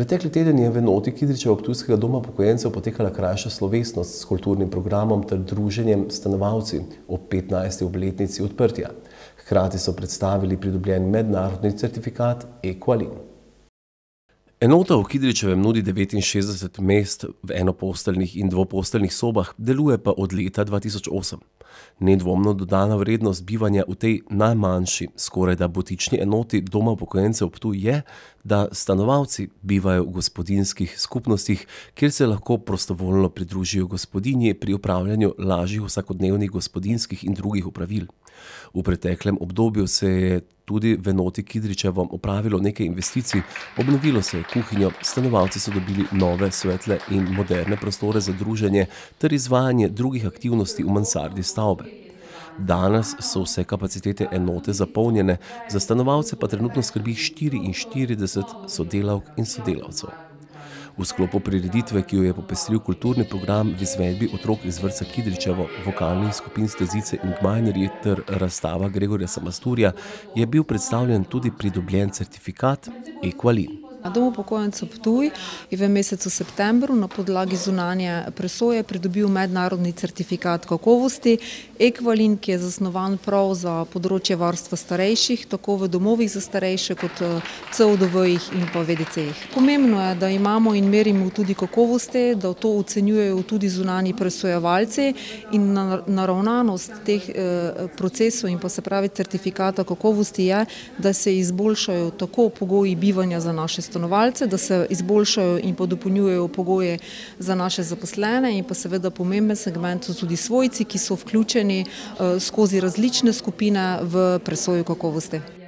Pretekli teden je v enoti Kidričeva Ptujskega doma pokojnicev potekala krajša slovesnost s kulturnim programom ter druženjem stanovalci ob 15. obletnici odprtja. Hkrati so predstavili pridobljen mednarodni certifikat Equalin. Enota v Kidričevem nudi 69 mest v enoposteljnih in dvoposteljnih sobah, deluje pa od leta 2008. Nedvomno dodana vrednost bivanja v tej najmanjši, skorajda butični enoti Doma upokojencev Ptuj je, da stanovalci bivajo v gospodinjskih skupnostih, kjer se lahko prostovoljno pridružijo gospodinji pri opravljanju lažjih vsakodnevnih gospodinjskih in drugih opravil. V preteklem obdobju se je tudi v enoti Kidričevo opravilo nekaj investicij, obnovilo se je kuhinjo, stanovalci so dobili nove, svetle in moderne prostore za druženje ter izvajanje drugih aktivnosti v mansardi stavbe. Danes so vse kapacitete enote zapolnjene, za stanovalce pa trenutno skrbi štiriinštirideset sodelavk in sodelavcev. V sklopu prireditve, ki jo je popestril kulturni program v izvedbi otrok iz vrtca Kidričevo, vokalnih skupin Stezice in Gmajnerji ter razstava Gregorja Samasturja, je bil predstavljen tudi pridobljen certifikat Equalin. Dom upokojencev Ptuj je v mesecu septembru na podlagi zunanje presoje pridobil mednarodni certifikat kakovosti Equalin, ki je zasnovan prav za področje varstva starejših, tako v domovih za starejše kot CODV-jih in pa VDC-jih. Pomembno je, da imamo in merimo tudi kakovosti, da to ocenjujejo tudi zunanji presojevalci in naravnanost teh procesov in pa se pravi certifikata kakovosti je, da se izboljšajo tako pogoji bivanja za naše stanovalce, da se izboljšajo in pa dopolnjujejo pogoji za naše zaposlene in pa seveda pomemben segment so tudi svojci, ki so vključeni skozi različne skupine v presojo kakovosti.